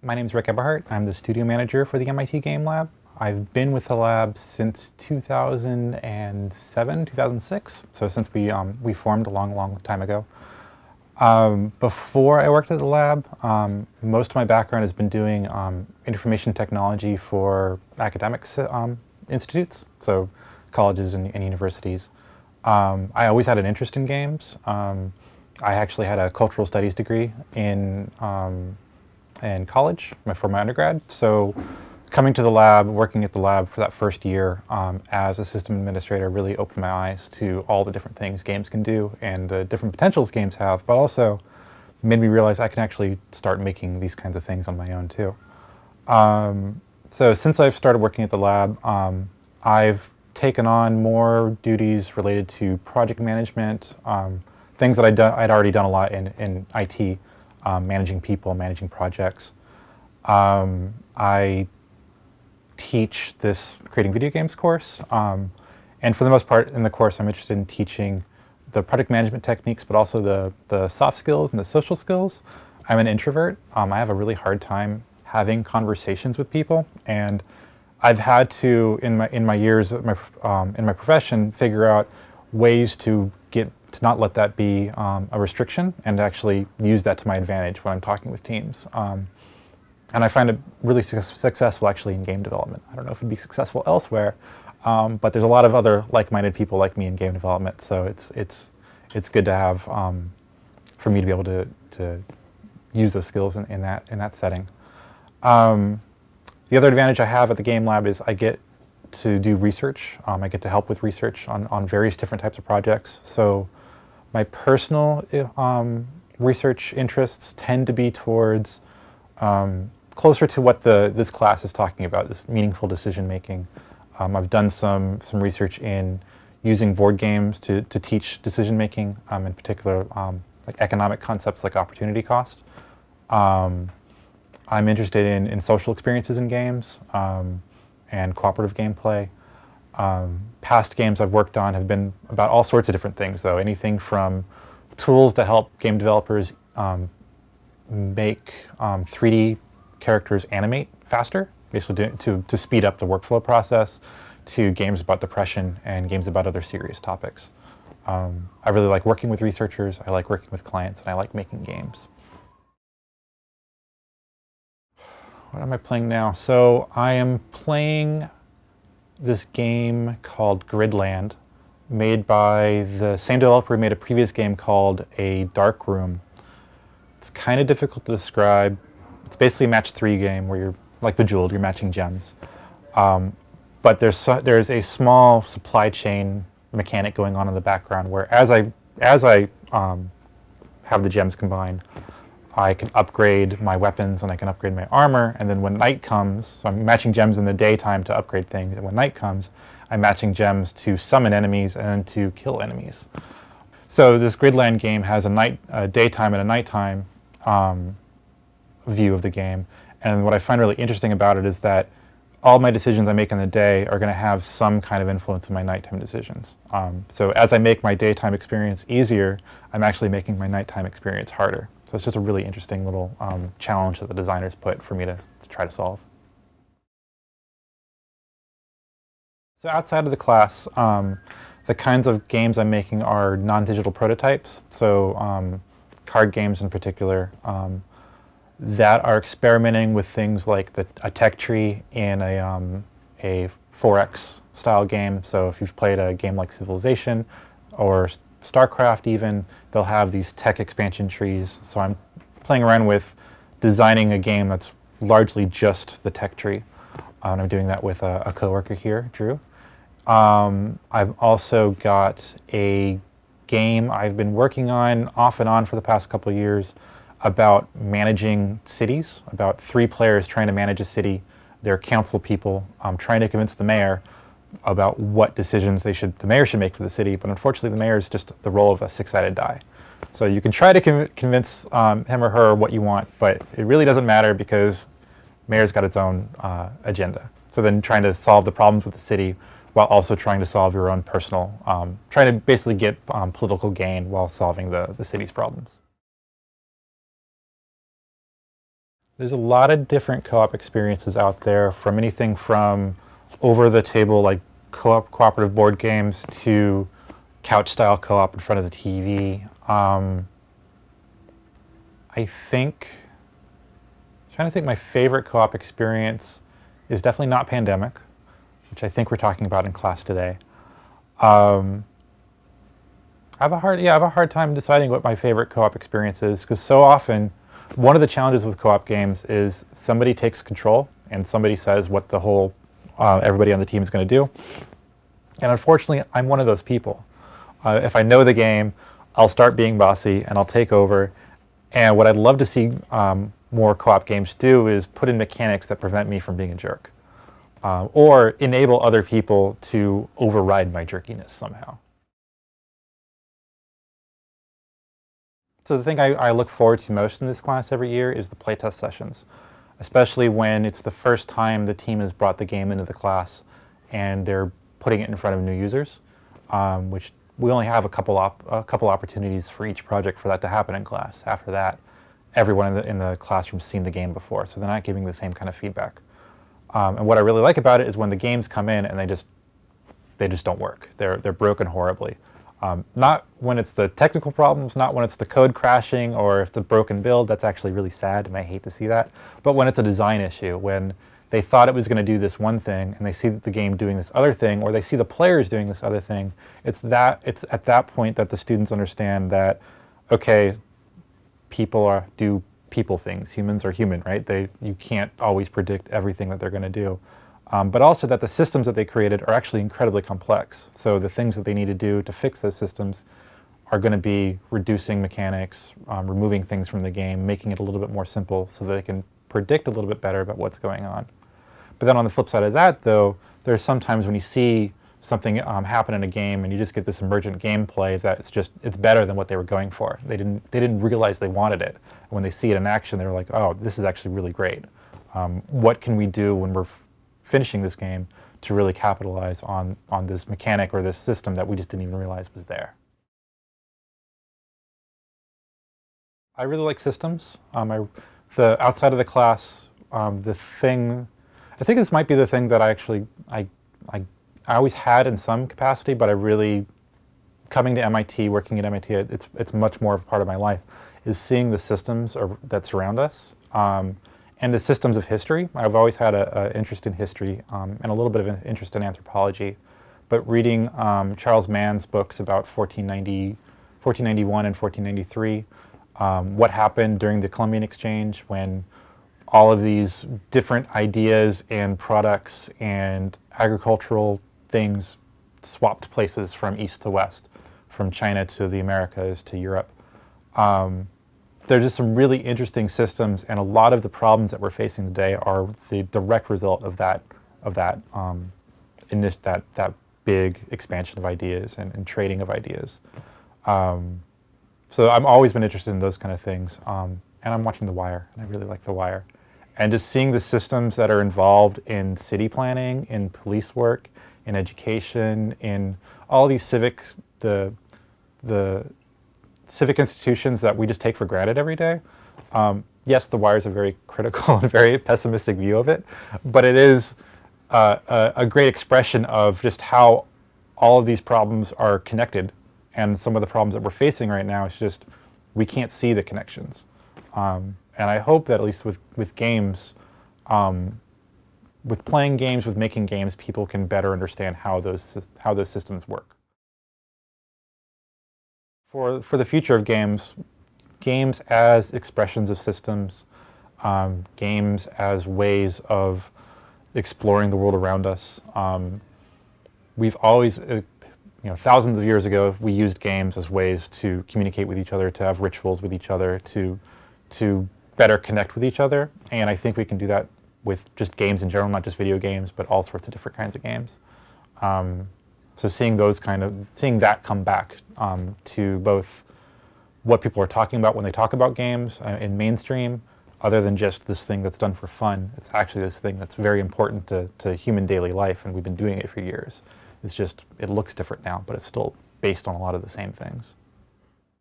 My name is Rik Eberhardt. I'm the studio manager for the MIT Game Lab. I've been with the lab since 2007, 2006, so since we, um, we formed a long, long time ago. Um, before I worked at the lab, um, most of my background has been doing um, information technology for academic um, institutes, so colleges and, and universities. Um, I always had an interest in games. I actually had a cultural studies degree in, in college for my undergrad, so coming to the lab, working at the lab for that first year um, as a system administrator really opened my eyes to all the different things games can do and the different potentials games have, but also made me realize I can actually start making these kinds of things on my own too. Um, so since I've started working at the lab, um, I've taken on more duties related to project management, um, things that I'd, done, I'd, already done a lot in, in IT, um, managing people, managing projects. Um, I teach this creating video games course. Um, and for the most part in the course, I'm interested in teaching the project management techniques, but also the, the soft skills and the social skills. I'm an introvert. Um, I have a really hard time having conversations with people. And I've had to, in my, in my years my, um, in my profession, figure out ways to to not let that be um, a restriction and actually use that to my advantage when I'm talking with teams. Um, and I find it really su successful actually in game development. I don't know if it'd be successful elsewhere, um, but there's a lot of other like-minded people like me in game development, so it's it's it's good to have um, for me to be able to to use those skills in, in that in that setting. Um, the other advantage I have at the game lab is I get to do research. Um, I get to help with research on, on various different types of projects. So my personal um, research interests tend to be towards um, closer to what the this class is talking about, this meaningful decision making. Um, I've done some some research in using board games to, to teach decision making, um, in particular um, like economic concepts like opportunity cost. Um, I'm interested in, in social experiences in games um, and cooperative gameplay. Um, past games I've worked on have been about all sorts of different things, though. Anything from tools to help game developers um, make um, 3D characters animate faster, basically to, to speed up the workflow process, to games about depression and games about other serious topics. Um, I really like working with researchers, I like working with clients, and I like making games. What am I playing now? So I am playing this game called Gridland, made by the same developer who made a previous game called A Dark Room. It's kind of difficult to describe, it's basically a match three game where you're like Bejeweled, you're matching gems. Um, but there's there's a small supply chain mechanic going on in the background where as I as I um, have the gems combined, I can upgrade my weapons and I can upgrade my armor. And then when night comes, so I'm matching gems in the daytime to upgrade things, and when night comes, I'm matching gems to summon enemies and to kill enemies. So this Gridland game has a night, a daytime and a nighttime um, view of the game. And what I find really interesting about it is that all my decisions I make in the day are going to have some kind of influence in my nighttime decisions. Um, so as I make my daytime experience easier, I'm actually making my nighttime experience harder. So it's just a really interesting little um, challenge that the designers put for me to, to, try to solve. So outside of the class, um, the kinds of games I'm making are non-digital prototypes. So um, card games in particular. Um, that are experimenting with things like the, a tech tree in a, um, a 4X style game. So if you've played a game like Civilization or StarCraft even, they'll have these tech expansion trees. So I'm playing around with designing a game that's largely just the tech tree. And I'm doing that with a, a coworker here, Drew. Um, I've also got a game I've been working on off and on for the past couple years about managing cities, about three players trying to manage a city, their council people um, trying to convince the mayor about what decisions they should, the mayor should make for the city, but unfortunately the mayor is just the roll of a six-sided die. So you can try to conv convince um, him or her what you want, but it really doesn't matter because mayor's got its own uh, agenda. So then trying to solve the problems with the city while also trying to solve your own personal, um, trying to basically get um, political gain while solving the, the city's problems. There's a lot of different co-op experiences out there from anything from over the table like co-op cooperative board games to couch style co-op in front of the TV. Um, I think, I'm trying to think my favorite co-op experience is definitely not Pandemic, which I think we're talking about in class today. Um, I have a hard, yeah, I have a hard time deciding what my favorite co-op experience is because so often, one of the challenges with co-op games is somebody takes control and somebody says what the whole, uh, everybody on the team is going to do. And unfortunately, I'm one of those people. Uh, if I know the game, I'll start being bossy and I'll take over. And what I'd love to see um, more co-op games do is put in mechanics that prevent me from being a jerk. Uh, or enable other people to override my jerkiness somehow. So the thing I, I, look forward to most in this class every year is the playtest sessions, especially when it's the first time the team has brought the game into the class and they're putting it in front of new users, um, which we only have a couple, a couple opportunities for each project for that to happen in class. After that, everyone in the, in the classroom's seen the game before, so they're not giving the same kind of feedback. Um, and what I really like about it is when the games come in and they just, they just don't work. They're, they're broken horribly. Um, not when it's the technical problems, not when it's the code crashing or if the broken build, that's actually really sad and I hate to see that. But when it's a design issue, when they thought it was going to do this one thing and they see the game doing this other thing or they see the players doing this other thing, it's, that, it's at that point that the students understand that, okay, people are, do people things. Humans are human, right? They, you can't always predict everything that they're going to do um, but also that the systems that they created are actually incredibly complex. So the things that they need to do to fix those systems are going to be reducing mechanics, um, removing things from the game, making it a little bit more simple so that they can predict a little bit better about what's going on. But then on the flip side of that, though, there's sometimes when you see something um, happen in a game and you just get this emergent gameplay that it's just it's better than what they were going for. They didn't they didn't realize they wanted it. And when they see it in action, they're like, oh, this is actually really great. Um, what can we do when we're finishing this game to really capitalize on, on this mechanic or this system that we just didn't even realize was there. I really like systems. Um, I, the outside of the class, um, the thing, I think this might be the thing that I actually, I, I, I always had in some capacity, but I really, coming to MIT, working at MIT, it's, it's much more of a part of my life, is seeing the systems or, that surround us. Um, and the systems of history. I've always had an interest in history um, and a little bit of an interest in anthropology. But reading um, Charles Mann's books about 1490, 1491 and 1493, um, what happened during the Columbian Exchange when all of these different ideas and products and agricultural things swapped places from east to west, from China to the Americas to Europe. Um, there's just some really interesting systems, and a lot of the problems that we're facing today are the direct result of that of that um, that that big expansion of ideas and, and trading of ideas. Um, so I've always been interested in those kind of things, um, and I'm watching The Wire, and I really like The Wire, and just seeing the systems that are involved in city planning, in police work, in education, in all these civics, the the civic institutions that we just take for granted every day. Um, yes, The Wire is a very critical and very pessimistic view of it, but it is uh, a, a, great expression of just how all of these problems are connected. And some of the problems that we're facing right now is just we can't see the connections. Um, and I hope that at least with, with games, um, with playing games, with making games, people can better understand how those, how those systems work. For, for the future of games, games as expressions of systems, um, games as ways of exploring the world around us. Um, we've always, uh, you know, thousands of years ago, we used games as ways to communicate with each other, to have rituals with each other, to, to better connect with each other. And I think we can do that with just games in general, not just video games, but all sorts of different kinds of games. Um, so seeing those kind of, seeing that come back um, to both what people are talking about when they talk about games uh, in mainstream, other than just this thing that's done for fun. It's actually this thing that's very important to, to human daily life, and we've been doing it for years. It's just, it looks different now, but it's still based on a lot of the same things.